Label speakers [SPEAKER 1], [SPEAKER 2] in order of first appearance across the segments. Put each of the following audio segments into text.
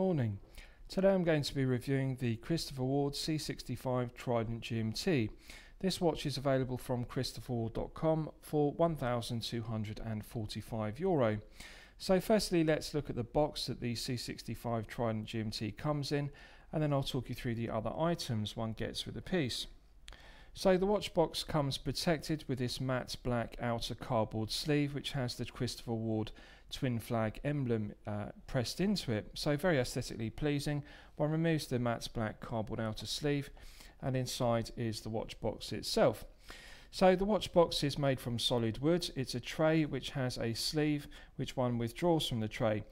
[SPEAKER 1] morning. Today I'm going to be reviewing the Christopher Ward C65 Trident GMT. This watch is available from christopherward.com for €1,245. So firstly let's look at the box that the C65 Trident GMT comes in and then I'll talk you through the other items one gets with the piece. So the watch box comes protected with this matte black outer cardboard sleeve which has the Christopher Ward twin flag emblem uh, pressed into it. So very aesthetically pleasing. One removes the matte black cardboard outer sleeve and inside is the watch box itself. So the watch box is made from solid wood. It's a tray which has a sleeve which one withdraws from the tray.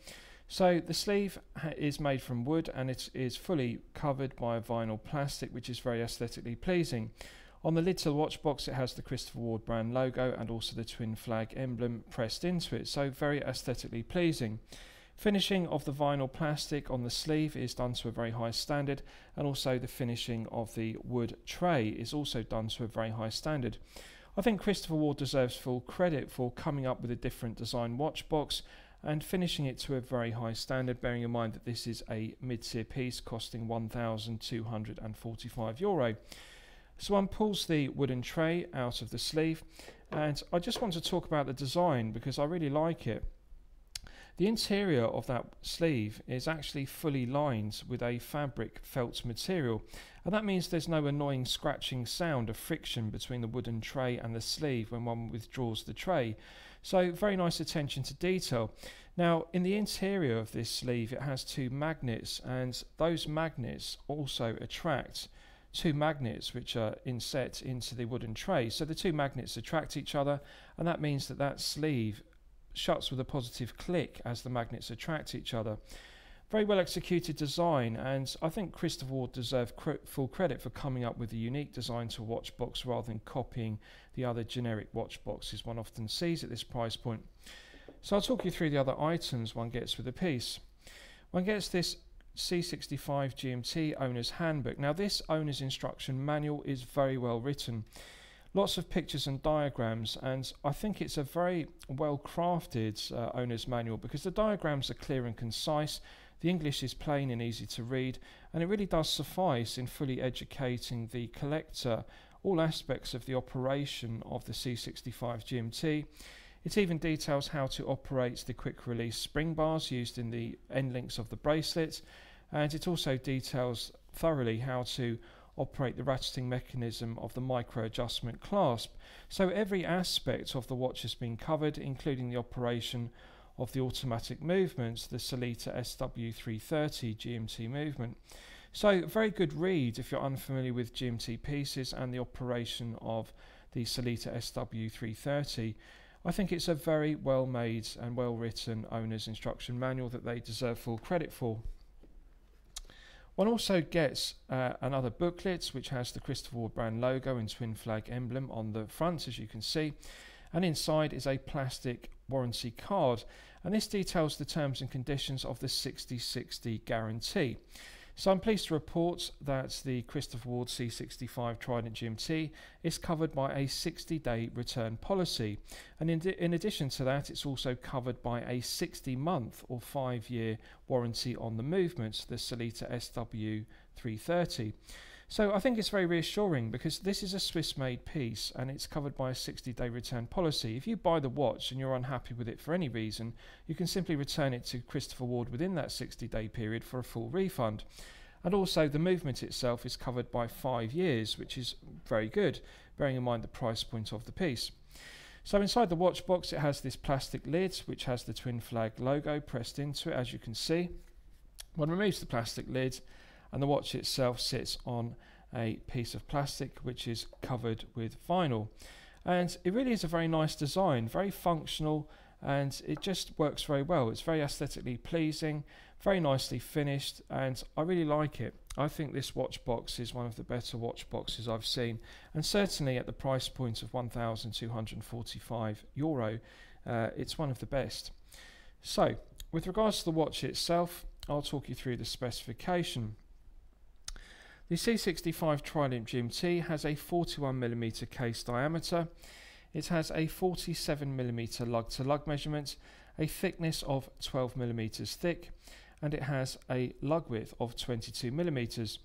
[SPEAKER 1] So the sleeve is made from wood and it is fully covered by a vinyl plastic which is very aesthetically pleasing. On the lid to the watch box it has the Christopher Ward brand logo and also the twin flag emblem pressed into it, so very aesthetically pleasing. Finishing of the vinyl plastic on the sleeve is done to a very high standard and also the finishing of the wood tray is also done to a very high standard. I think Christopher Ward deserves full credit for coming up with a different design watch box and finishing it to a very high standard, bearing in mind that this is a mid-tier piece costing €1,245. So one pulls the wooden tray out of the sleeve and I just want to talk about the design because I really like it. The interior of that sleeve is actually fully lined with a fabric felt material and that means there's no annoying scratching sound of friction between the wooden tray and the sleeve when one withdraws the tray. So very nice attention to detail. Now in the interior of this sleeve it has two magnets and those magnets also attract two magnets which are inset into the wooden tray. So the two magnets attract each other and that means that that sleeve shuts with a positive click as the magnets attract each other. Very well executed design and I think Christopher Ward deserved full credit for coming up with a unique design to a watch box rather than copying the other generic watch boxes one often sees at this price point. So I'll talk you through the other items one gets with the piece. One gets this C65 GMT Owner's Handbook. Now this Owner's Instruction Manual is very well written. Lots of pictures and diagrams and I think it's a very well crafted uh, Owner's Manual because the diagrams are clear and concise, the English is plain and easy to read and it really does suffice in fully educating the collector all aspects of the operation of the C65 GMT. It even details how to operate the quick release spring bars used in the end links of the bracelet and it also details thoroughly how to operate the ratcheting mechanism of the micro adjustment clasp. So every aspect of the watch has been covered, including the operation of the automatic movements, the Sellita SW330 GMT movement. So very good read if you're unfamiliar with GMT pieces and the operation of the Sellita SW330. I think it's a very well made and well written owner's instruction manual that they deserve full credit for. One also gets uh, another booklet which has the Christopher Ward brand logo and twin flag emblem on the front as you can see and inside is a plastic warranty card and this details the terms and conditions of the 6060 guarantee. So I'm pleased to report that the Christopher Ward C65 Trident GMT is covered by a 60 day return policy. And in, in addition to that, it's also covered by a 60 month or 5 year warranty on the movements, the Sellita SW330. So I think it's very reassuring because this is a Swiss made piece and it's covered by a 60 day return policy. If you buy the watch and you're unhappy with it for any reason, you can simply return it to Christopher Ward within that 60 day period for a full refund. And also the movement itself is covered by five years, which is very good, bearing in mind the price point of the piece. So inside the watch box it has this plastic lid which has the twin flag logo pressed into it as you can see. One removes the plastic lid and the watch itself sits on a piece of plastic which is covered with vinyl. And it really is a very nice design very functional and it just works very well. It's very aesthetically pleasing very nicely finished and I really like it. I think this watch box is one of the better watch boxes I've seen and certainly at the price point of 1245 euro uh, it's one of the best. So with regards to the watch itself I'll talk you through the specification the C65 Trident GMT has a 41mm case diameter. It has a 47mm lug to lug measurement, a thickness of 12mm thick, and it has a lug width of 22 millimeters.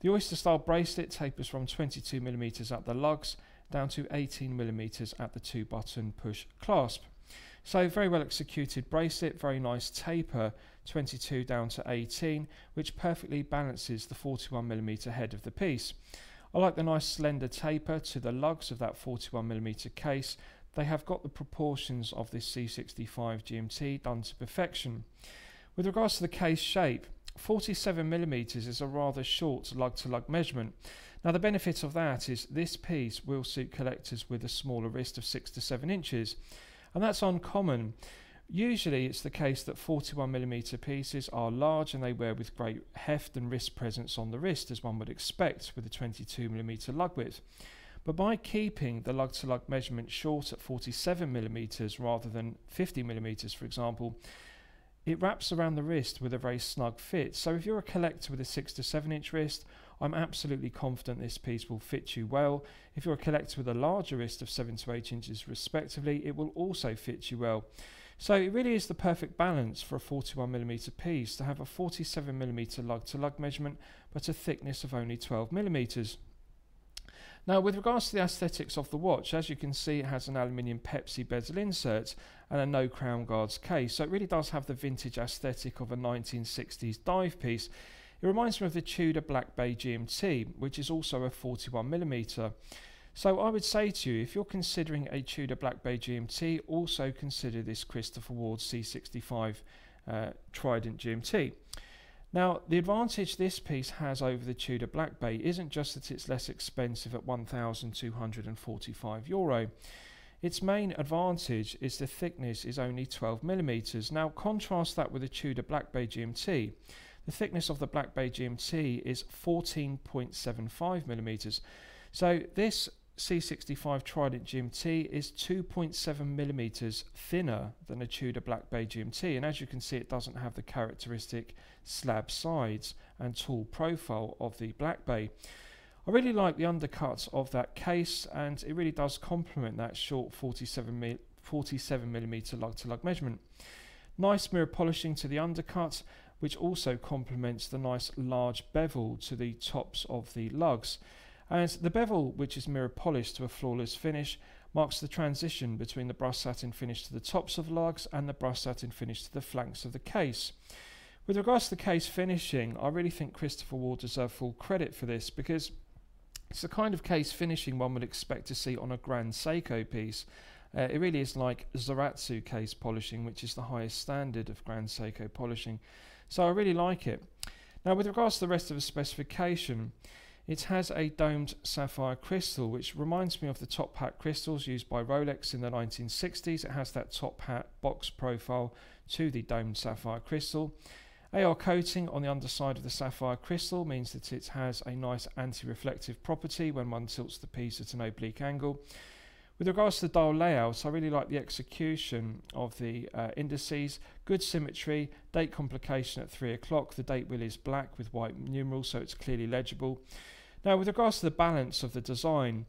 [SPEAKER 1] The oyster style bracelet tapers from 22 millimeters at the lugs down to 18 millimeters at the two button push clasp. So very well executed bracelet, very nice taper, 22 down to 18, which perfectly balances the 41mm head of the piece. I like the nice slender taper to the lugs of that 41mm case. They have got the proportions of this C65 GMT done to perfection. With regards to the case shape, 47mm is a rather short lug to lug measurement. Now the benefit of that is this piece will suit collectors with a smaller wrist of 6 to 7 inches and that's uncommon. Usually it's the case that 41mm pieces are large and they wear with great heft and wrist presence on the wrist as one would expect with a 22mm lug width. But by keeping the lug to lug measurement short at 47mm rather than 50mm for example, it wraps around the wrist with a very snug fit. So if you're a collector with a 6 to 7 inch wrist, I'm absolutely confident this piece will fit you well. If you're a collector with a larger wrist of 7 to 8 inches respectively, it will also fit you well. So it really is the perfect balance for a 41mm piece to have a 47mm lug to lug measurement but a thickness of only 12mm. Now with regards to the aesthetics of the watch, as you can see it has an aluminium Pepsi bezel insert and a no crown guards case, so it really does have the vintage aesthetic of a 1960s dive piece. It reminds me of the Tudor Black Bay GMT, which is also a 41mm. So I would say to you, if you're considering a Tudor Black Bay GMT, also consider this Christopher Ward C65 uh, Trident GMT. Now, the advantage this piece has over the Tudor Black Bay isn't just that it's less expensive at 1,245 euro. Its main advantage is the thickness is only 12 millimeters. Now, contrast that with the Tudor Black Bay GMT. The thickness of the Black Bay GMT is 14.75 millimeters. So this C65 Trident GMT is 2.7 millimeters thinner than a Tudor Black Bay GMT, and as you can see, it doesn't have the characteristic slab sides and tall profile of the Black Bay. I really like the undercut of that case, and it really does complement that short 47 47 millimeter lug to lug measurement. Nice mirror polishing to the undercut, which also complements the nice large bevel to the tops of the lugs. And the bevel, which is mirror polished to a flawless finish, marks the transition between the brushed satin finish to the tops of lugs and the brushed satin finish to the flanks of the case. With regards to the case finishing, I really think Christopher Ward deserve full credit for this because it's the kind of case finishing one would expect to see on a Grand Seiko piece. Uh, it really is like Zaratsu case polishing, which is the highest standard of Grand Seiko polishing. So I really like it. Now with regards to the rest of the specification, it has a domed sapphire crystal, which reminds me of the top hat crystals used by Rolex in the 1960s. It has that top hat box profile to the domed sapphire crystal. AR coating on the underside of the sapphire crystal means that it has a nice anti-reflective property when one tilts the piece at an oblique angle. With regards to the dial layout, I really like the execution of the uh, indices. Good symmetry, date complication at 3 o'clock. The date wheel is black with white numerals, so it's clearly legible. Now, with regards to the balance of the design,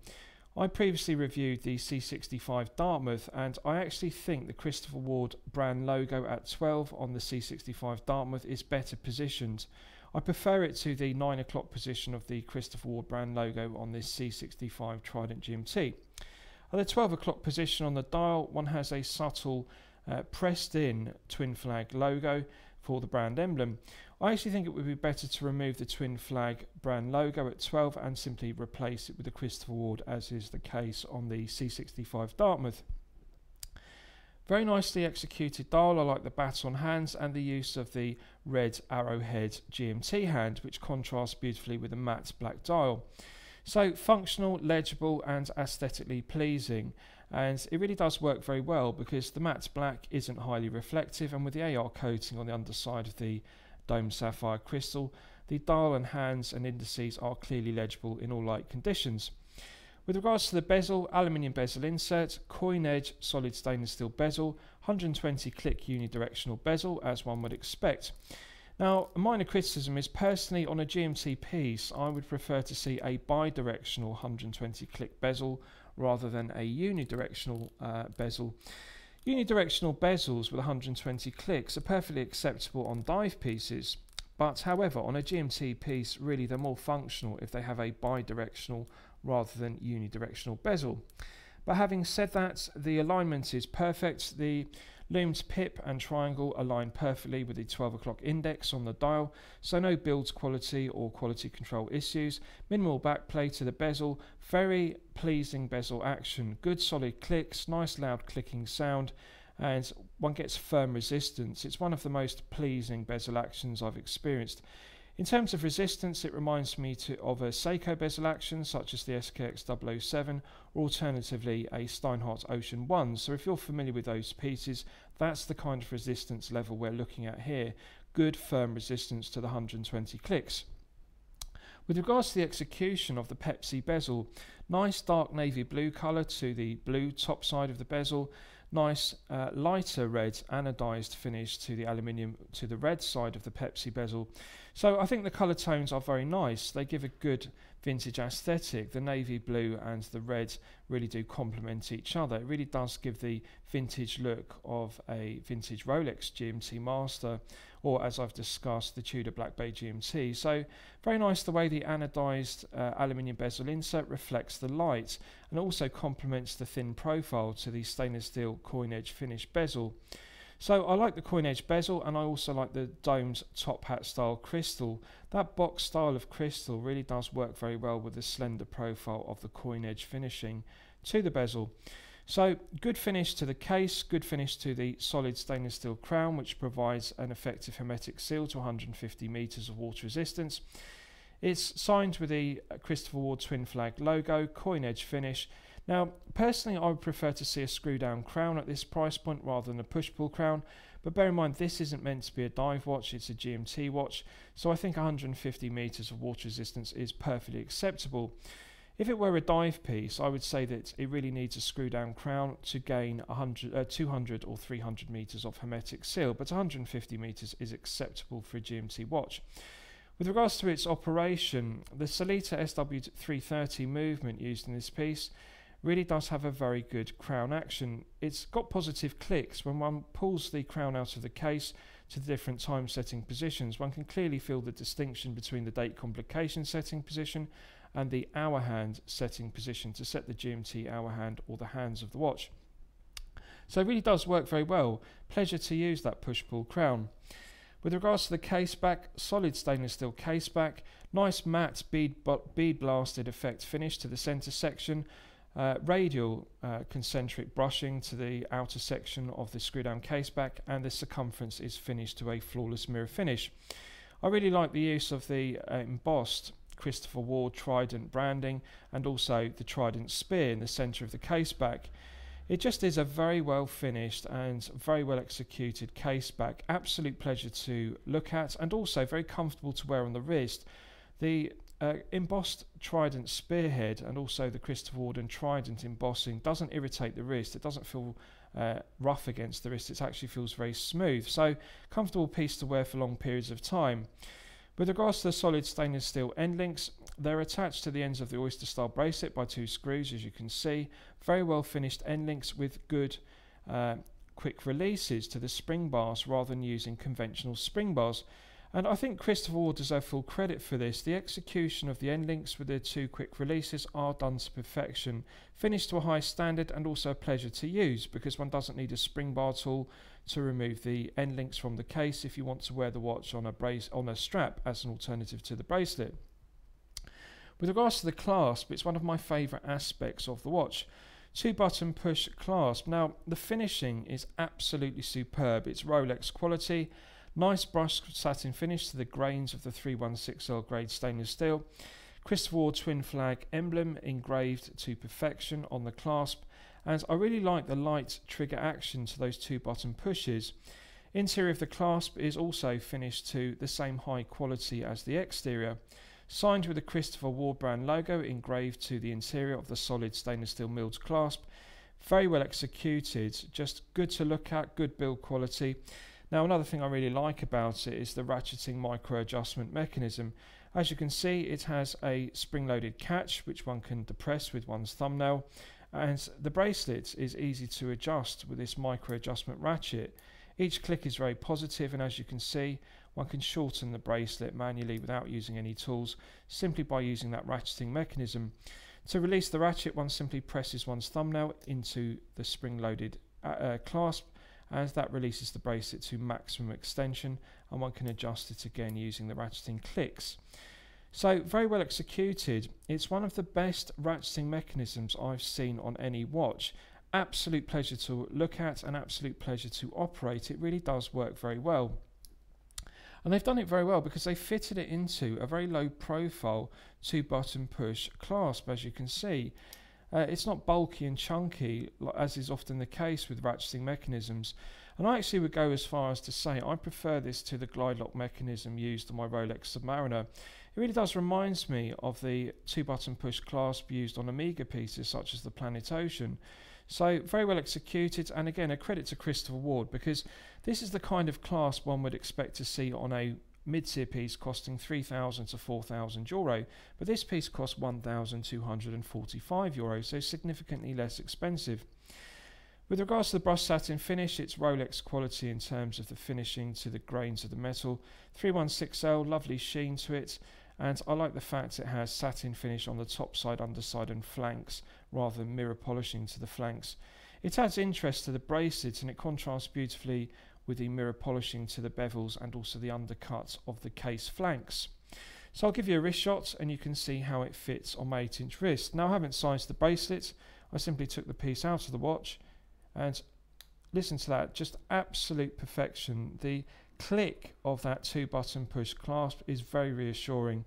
[SPEAKER 1] I previously reviewed the C65 Dartmouth, and I actually think the Christopher Ward brand logo at 12 on the C65 Dartmouth is better positioned. I prefer it to the 9 o'clock position of the Christopher Ward brand logo on this C65 Trident GMT. At the 12 o'clock position on the dial, one has a subtle uh, pressed in twin flag logo for the brand emblem. I actually think it would be better to remove the twin flag brand logo at 12 and simply replace it with the Christopher Ward as is the case on the C65 Dartmouth. Very nicely executed dial, I like the baton hands and the use of the red arrowhead GMT hand which contrasts beautifully with the matte black dial. So functional, legible and aesthetically pleasing and it really does work very well because the matte black isn't highly reflective and with the AR coating on the underside of the dome sapphire crystal, the dial and hands and indices are clearly legible in all light conditions. With regards to the bezel, aluminium bezel insert, coin edge, solid stainless steel bezel, 120 click unidirectional bezel as one would expect. Now, a minor criticism is personally on a GMT piece, I would prefer to see a bi-directional 120 click bezel rather than a unidirectional uh, bezel. Unidirectional bezels with 120 clicks are perfectly acceptable on dive pieces, but however on a GMT piece really they're more functional if they have a bidirectional rather than unidirectional bezel. But having said that, the alignment is perfect. The looms pip and triangle align perfectly with the 12 o'clock index on the dial, so no build quality or quality control issues. Minimal backplay to the bezel, very pleasing bezel action, good solid clicks, nice loud clicking sound, and one gets firm resistance. It's one of the most pleasing bezel actions I've experienced. In terms of resistance, it reminds me to, of a Seiko bezel action such as the SKX 007 or alternatively a Steinhart Ocean 1. So if you're familiar with those pieces, that's the kind of resistance level we're looking at here. Good firm resistance to the 120 clicks. With regards to the execution of the Pepsi bezel, nice dark navy blue colour to the blue top side of the bezel, nice uh, lighter red anodized finish to the aluminium to the red side of the Pepsi bezel. So I think the colour tones are very nice. They give a good vintage aesthetic. The navy blue and the red really do complement each other. It really does give the vintage look of a vintage Rolex GMT Master or as I've discussed the Tudor Black Bay GMT. So very nice the way the anodized uh, aluminium bezel insert reflects the light and also complements the thin profile to the stainless steel coin edge finish bezel. So I like the coin edge bezel and I also like the domed top hat style crystal. That box style of crystal really does work very well with the slender profile of the coin edge finishing to the bezel. So good finish to the case, good finish to the solid stainless steel crown which provides an effective hermetic seal to 150 metres of water resistance. It's signed with the Christopher Ward twin flag logo, coin edge finish now, personally, I would prefer to see a screw down crown at this price point rather than a push pull crown. But bear in mind, this isn't meant to be a dive watch, it's a GMT watch. So I think 150 meters of water resistance is perfectly acceptable. If it were a dive piece, I would say that it really needs a screw down crown to gain 100, uh, 200 or 300 meters of hermetic seal, but 150 meters is acceptable for a GMT watch. With regards to its operation, the Sellita SW330 movement used in this piece really does have a very good crown action. It's got positive clicks when one pulls the crown out of the case to the different time setting positions. One can clearly feel the distinction between the date complication setting position and the hour hand setting position to set the GMT hour hand or the hands of the watch. So it really does work very well. Pleasure to use that push-pull crown. With regards to the case back, solid stainless steel case back, nice matte bead, bead blasted effect finish to the center section, uh, radial uh, concentric brushing to the outer section of the screw down case back and the circumference is finished to a flawless mirror finish. I really like the use of the uh, embossed Christopher Ward Trident branding and also the Trident spear in the centre of the case back. It just is a very well finished and very well executed case back. Absolute pleasure to look at and also very comfortable to wear on the wrist. The uh, embossed trident spearhead and also the Christopher Warden trident embossing doesn't irritate the wrist. It doesn't feel uh, rough against the wrist. It actually feels very smooth. So comfortable piece to wear for long periods of time. With regards to the solid stainless steel end links, they're attached to the ends of the oyster style bracelet by two screws as you can see. Very well finished end links with good uh, quick releases to the spring bars rather than using conventional spring bars. And I think Christopher Ward deserves full credit for this. The execution of the end links with their two quick releases are done to perfection, finished to a high standard and also a pleasure to use because one doesn't need a spring bar tool to remove the end links from the case if you want to wear the watch on a brace on a strap as an alternative to the bracelet. With regards to the clasp, it's one of my favourite aspects of the watch. Two button push clasp. Now, the finishing is absolutely superb. It's Rolex quality Nice brushed satin finish to the grains of the 316L grade stainless steel. Christopher Ward twin flag emblem engraved to perfection on the clasp. And I really like the light trigger action to those two button pushes. Interior of the clasp is also finished to the same high quality as the exterior. Signed with the Christopher Ward brand logo engraved to the interior of the solid stainless steel milled clasp. Very well executed, just good to look at, good build quality. Now another thing I really like about it is the ratcheting micro adjustment mechanism. As you can see it has a spring loaded catch which one can depress with one's thumbnail and the bracelet is easy to adjust with this micro adjustment ratchet. Each click is very positive and as you can see one can shorten the bracelet manually without using any tools simply by using that ratcheting mechanism. To release the ratchet one simply presses one's thumbnail into the spring loaded uh, uh, clasp as that releases the bracelet to maximum extension and one can adjust it again using the ratcheting clicks. So very well executed. It's one of the best ratcheting mechanisms I've seen on any watch. Absolute pleasure to look at and absolute pleasure to operate. It really does work very well. And they've done it very well because they fitted it into a very low profile two button push clasp as you can see. Uh, it's not bulky and chunky, as is often the case with ratcheting mechanisms. And I actually would go as far as to say I prefer this to the glide lock mechanism used on my Rolex Submariner. It really does reminds me of the two button push clasp used on Omega pieces such as the Planet Ocean. So very well executed and again a credit to Christopher Ward because this is the kind of clasp one would expect to see on a mid-tier piece costing 3,000 to 4,000 euro, but this piece costs 1,245 euro, so significantly less expensive. With regards to the brushed satin finish, it's Rolex quality in terms of the finishing to the grains of the metal. 316L, lovely sheen to it, and I like the fact it has satin finish on the top side, underside and flanks, rather than mirror polishing to the flanks. It adds interest to the bracelet and it contrasts beautifully with the mirror polishing to the bevels and also the undercut of the case flanks. So I'll give you a wrist shot and you can see how it fits on my 8 inch wrist. Now I haven't sized the bracelet, I simply took the piece out of the watch and listen to that, just absolute perfection. The click of that two button push clasp is very reassuring.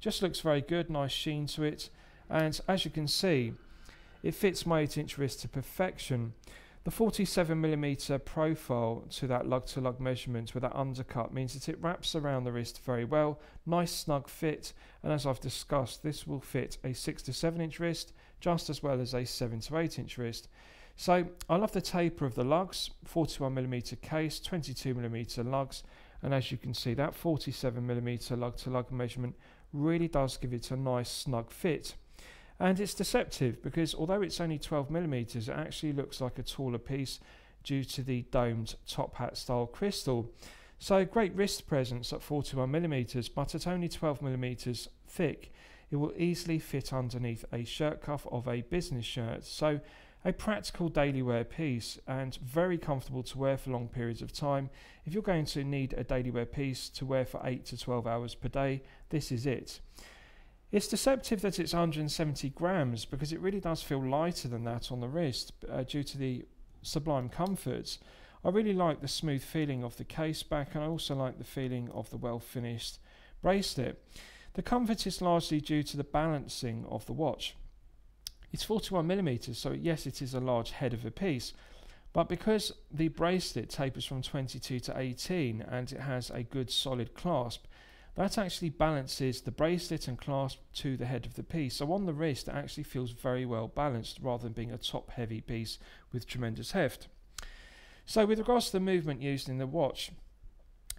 [SPEAKER 1] Just looks very good, nice sheen to it. And as you can see, it fits my 8 inch wrist to perfection. The 47mm profile to that lug to lug measurement with that undercut means that it wraps around the wrist very well, nice snug fit, and as I've discussed, this will fit a 6 to 7 inch wrist just as well as a 7 to 8 inch wrist. So I love the taper of the lugs, 41mm case, 22mm lugs, and as you can see, that 47mm lug to lug measurement really does give it a nice snug fit. And it's deceptive because although it's only 12 millimeters, it actually looks like a taller piece due to the domed top hat style crystal. So great wrist presence at 41 millimeters, but at only 12 millimeters thick, it will easily fit underneath a shirt cuff of a business shirt. So a practical daily wear piece and very comfortable to wear for long periods of time. If you're going to need a daily wear piece to wear for 8 to 12 hours per day, this is it. It's deceptive that it's 170 grams because it really does feel lighter than that on the wrist uh, due to the sublime comforts. I really like the smooth feeling of the case back and I also like the feeling of the well finished bracelet. The comfort is largely due to the balancing of the watch. It's 41 millimeters, so yes, it is a large head of a piece, but because the bracelet tapers from 22 to 18 and it has a good solid clasp, that actually balances the bracelet and clasp to the head of the piece. So on the wrist, it actually feels very well balanced rather than being a top heavy piece with tremendous heft. So with regards to the movement used in the watch,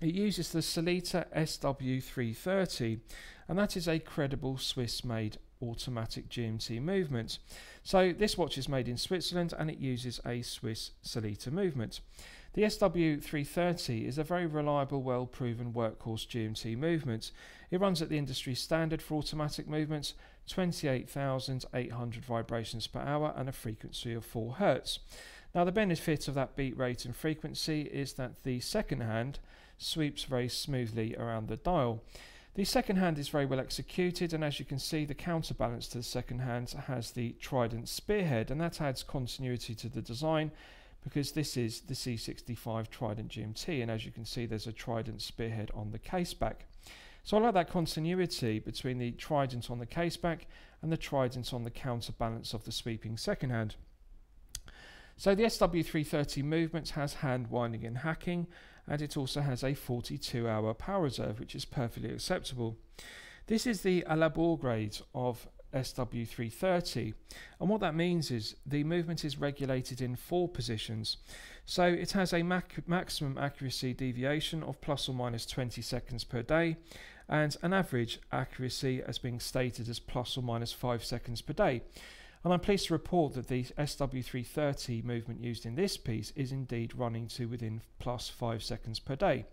[SPEAKER 1] it uses the Sellita SW330 and that is a credible Swiss made automatic GMT movement. So this watch is made in Switzerland and it uses a Swiss Sellita movement. The SW330 is a very reliable, well proven workhorse GMT movement. It runs at the industry standard for automatic movements, 28,800 vibrations per hour and a frequency of 4 Hz. Now the benefit of that beat rate and frequency is that the second hand sweeps very smoothly around the dial. The second hand is very well executed and as you can see the counterbalance to the second hand has the Trident spearhead and that adds continuity to the design because this is the C65 Trident GMT and as you can see there's a Trident spearhead on the caseback. So I like that continuity between the Trident on the caseback and the Trident on the counterbalance of the sweeping second hand. So the SW330 movement has hand winding and hacking and it also has a 42 hour power reserve which is perfectly acceptable. This is the Elaboré grade of SW330. And what that means is the movement is regulated in four positions. So it has a mac maximum accuracy deviation of plus or minus 20 seconds per day and an average accuracy as being stated as plus or minus 5 seconds per day. And I'm pleased to report that the SW330 movement used in this piece is indeed running to within plus 5 seconds per day.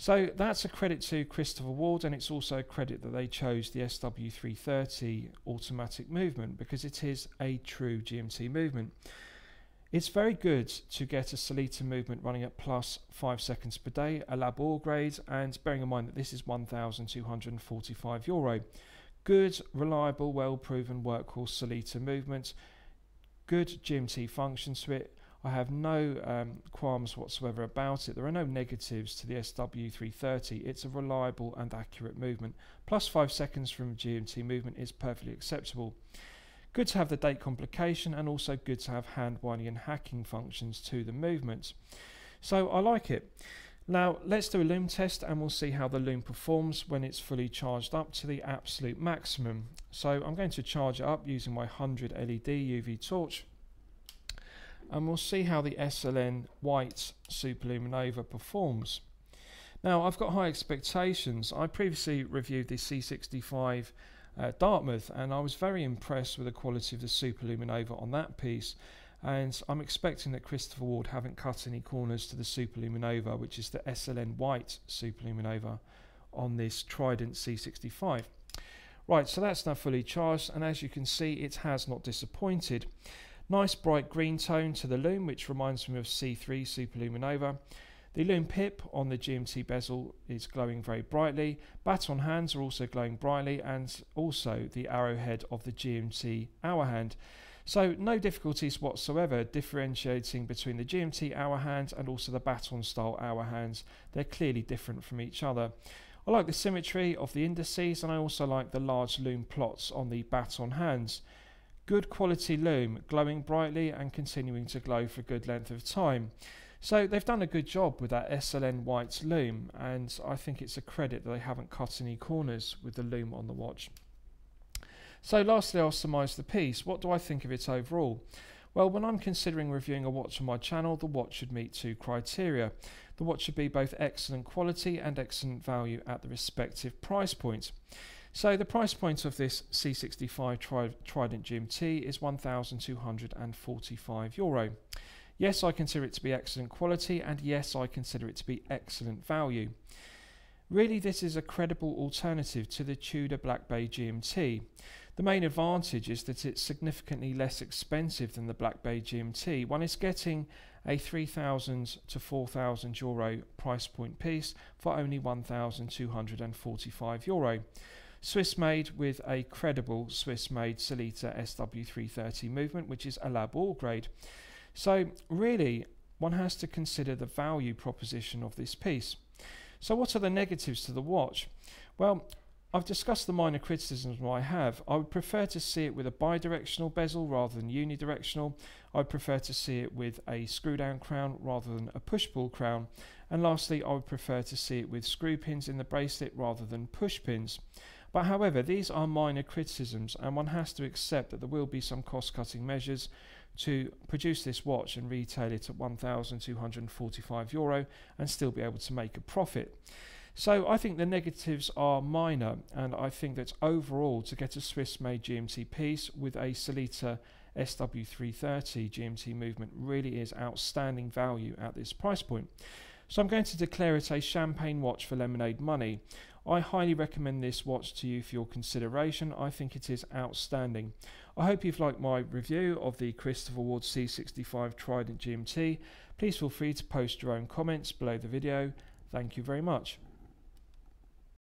[SPEAKER 1] So that's a credit to Christopher Ward, and it's also a credit that they chose the SW330 automatic movement because it is a true GMT movement. It's very good to get a Sellita movement running at plus 5 seconds per day, a Elaboré grade, and bearing in mind that this is 1,245 euro. Good, reliable, well proven workhorse Sellita movement, good GMT functions to it, I have no um, qualms whatsoever about it. There are no negatives to the SW330. It's a reliable and accurate movement. Plus 5 seconds from GMT movement is perfectly acceptable. Good to have the date complication and also good to have hand winding and hacking functions to the movement. So I like it. Now let's do a lume test and we'll see how the lume performs when it's fully charged up to the absolute maximum. So I'm going to charge it up using my 100 LED UV torch and we'll see how the SLN white Superluminova performs. Now I've got high expectations. I previously reviewed the C65 uh, Dartmouth and I was very impressed with the quality of the Superluminova on that piece and I'm expecting that Christopher Ward haven't cut any corners to the Superluminova which is the SLN white Superluminova on this Trident C65. Right, so that's now fully charged and as you can see it has not disappointed. Nice bright green tone to the lume, which reminds me of C3 Superluminova. The lume pip on the GMT bezel is glowing very brightly. Baton hands are also glowing brightly and also the arrowhead of the GMT hour hand. So no difficulties whatsoever differentiating between the GMT hour hand and also the baton style hour hands. They're clearly different from each other. I like the symmetry of the indices and I also like the large lume plots on the baton hands. Good quality lume, glowing brightly and continuing to glow for a good length of time. So they've done a good job with that SLN white lume and I think it's a credit that they haven't cut any corners with the lume on the watch. So lastly I'll surmise the piece. What do I think of it overall? Well, when I'm considering reviewing a watch on my channel, the watch should meet two criteria. The watch should be both excellent quality and excellent value at the respective price points. So the price point of this C65 Tri Trident GMT is 1,245 euro. Yes, I consider it to be excellent quality, and yes, I consider it to be excellent value. Really, this is a credible alternative to the Tudor Black Bay GMT. The main advantage is that it's significantly less expensive than the Black Bay GMT. One is getting a 3,000 to 4,000 euro price point piece for only 1,245 euro. Swiss made with a credible Swiss made Sellita SW330 movement, which is a Elaboré grade. So, really, one has to consider the value proposition of this piece. So, what are the negatives to the watch? Well, I've discussed the minor criticisms I have. I would prefer to see it with a bidirectional bezel rather than unidirectional. I'd prefer to see it with a screw down crown rather than a push pull crown. And lastly, I would prefer to see it with screw pins in the bracelet rather than push pins. But however, these are minor criticisms, and one has to accept that there will be some cost cutting measures to produce this watch and retail it at 1,245 euro and still be able to make a profit. So I think the negatives are minor, and I think that overall to get a Swiss made GMT piece with a Sellita SW330 GMT movement really is outstanding value at this price point. So I'm going to declare it a champagne watch for lemonade money. I highly recommend this watch to you for your consideration. I think it is outstanding. I hope you've liked my review of the Christopher Ward C65 Trident GMT. Please feel free to post your own comments below the video. Thank you very much.